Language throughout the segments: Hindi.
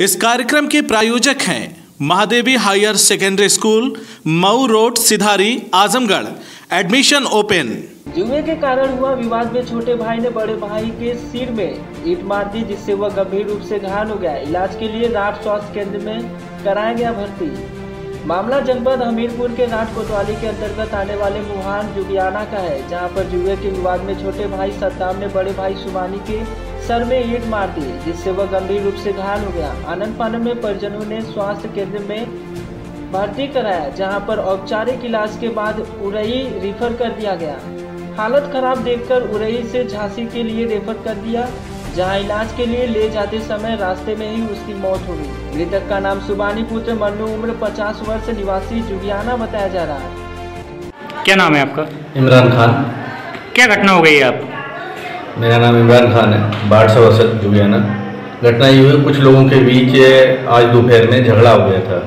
इस कार्यक्रम के प्रायोजक हैं Mahadevi higher secondary school, Mau road, Sidhari, Azamgarh. Admission open जुए के कारण हुआ विवाद में छोटे भाई ने बड़े भाई के सिर में ईट मार दी, जिससे वह गंभीर रूप से घायल हो गया। इलाज के लिए राठ स्वास्थ्य केंद्र में कराया गया भर्ती। मामला जनपद हमीरपुर के राठ कोतवाली के अंतर्गत आने वाले मुहान जुगियाना का है, जहाँ पर जुए के विवाद में छोटे भाई सद्दाम ने बड़े भाई सुबानी के सर में ईट मार दी जिससे वह गंभीर रूप से घायल हो गया। आनंद पानन में परिजनों ने स्वास्थ्य केंद्र में भर्ती कराया जहाँ पर औपचारिक इलाज के बाद उरई रिफर कर दिया गया। हालत खराब देखकर उरई से झांसी के लिए रेफर कर दिया जहाँ इलाज के लिए ले जाते समय रास्ते में ही उसकी मौत हो गई। मृतक का नाम सुबानी पुत्र मन्नू उम्र 50 वर्ष निवासी जुगियाना बताया जा रहा है। क्या नाम है आपका? इमरान खान। क्या घटना हो गई है आप? मेरा नाम इमरान खान है, बाढ़ से वसत जुबियाना घटना ये हुई, कुछ लोगों के बीच आज दोपहर में झगड़ा हो गया था,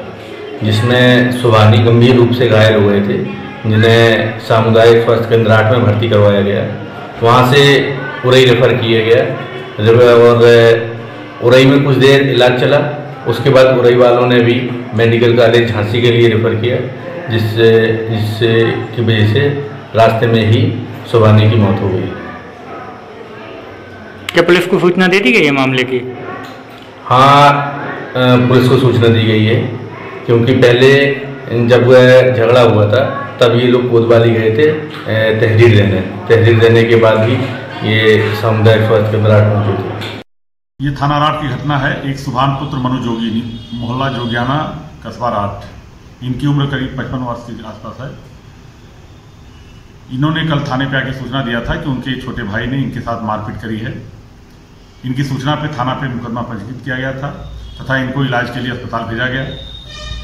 जिसमें सुबहानी गंभीर रूप से घायल हो गए थे, जिन्हें सामुदायिक स्वास्थ्य केंद्र आठ में भर्ती करवाया गया। वहाँ से उरई रेफर किया गया। और, उरई में कुछ देर इलाज चला, उसके बाद उरई वालों ने भी मेडिकल कॉलेज झांसी के लिए रेफर किया, जिससे जिससे, की वजह से रास्ते में ही सुबहानी की मौत हो गई। क्या पुलिस को सूचना दे दी गई है मामले की? हाँ पुलिस को सूचना दी गई है क्योंकि पहले जब वह झगड़ा हुआ था तब ये लोग कोतवाली गए थे तहरीर देने तहरीर देने के बाद ही ये सामुदायिक स्वास्थ्य केंद्र आठ पहुँचे थे। ये थाना राट की घटना है। एक सुभान पुत्र मनु जोगी मोहल्ला जोगियाना कस्बा राट इनकी उम्र करीब पचपन वर्ष के आसपास है। इन्होंने कल थाने पे आके सूचना दिया था कि उनके छोटे भाई ने इनके साथ मारपीट करी है। इनकी सूचना पर थाना पे मुकदमा पंजीकृत किया गया था तथा इनको इलाज के लिए अस्पताल भेजा गया।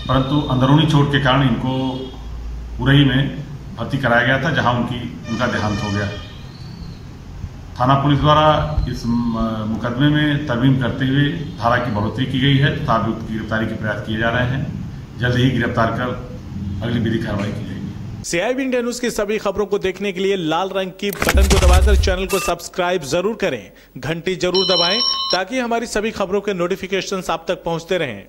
परंतु अंदरूनी चोट के कारण इनको उरई में भर्ती कराया गया था, जहाँ उनकी, उनका देहांत हो गया। थाना पुलिस द्वारा इस मुकदमे में तरमीम करते हुए धारा की बढ़ोतरी की गई है तथा अभियुक्त की गिरफ्तारी के प्रयास किए जा रहे हैं। जल्द ही गिरफ़्तार कर अगली विधि कार्रवाई की सीआईबी इंडिया न्यूज़ की सभी खबरों को देखने के लिए लाल रंग की बटन को दबाकर चैनल को सब्सक्राइब ज़रूर करें। घंटी ज़रूर दबाएँ ताकि हमारी सभी खबरों के नोटिफिकेशन आप तक पहुँचते रहें।